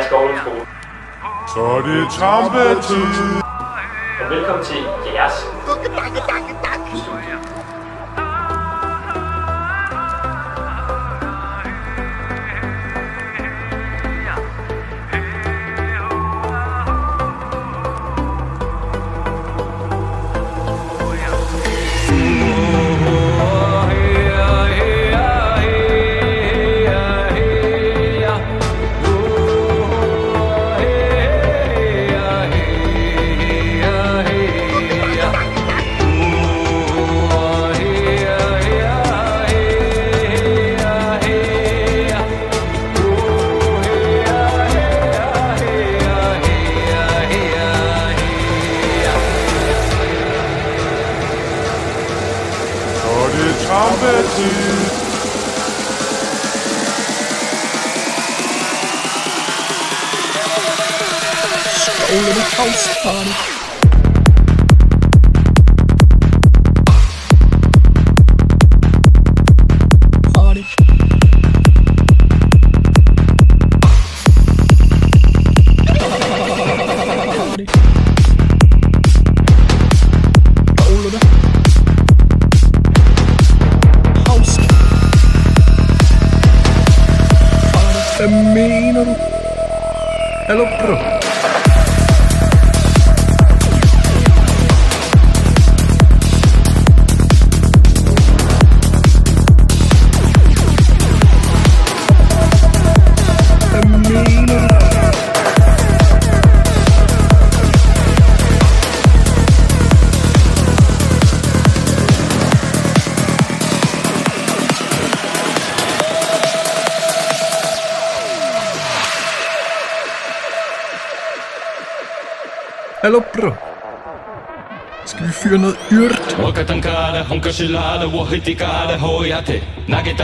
i Skovlund Skole. Så er det trampetid. Og velkommen til jeres det trampetid. Skovlunde House. Party. camminano e l'ho pronto. Hallo, bro. Skal vi fyre noget yrt? Waka tankara, honka shilada, wahitikara, hoyate. Nage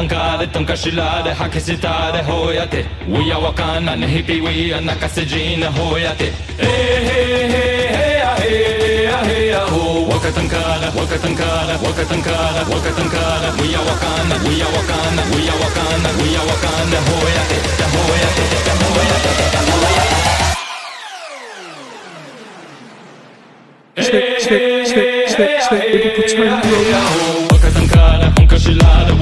hoyate. We are wakana, nehipi, we are nakasejina, hoyate. Hey, hey, hey, hey, ah, hey, hey, ah, ah, ho. Waka waka waka waka. We are wakana, we are wakana, we are wakana, we are wakana, hoyate, hoyate. snit, snit, snit, snit, snit, ikke på Twilio Waka tankara, hunka shilare,